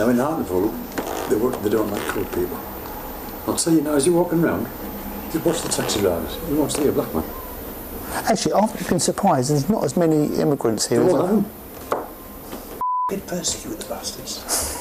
Now in Hartlepool, they, work, they don't like coloured people. I'll tell you now, as you're walking around, you watch the taxi drivers, you won't see a black man. Actually, I've been surprised. There's not as many immigrants here. They as I- them. Persecute the bastards.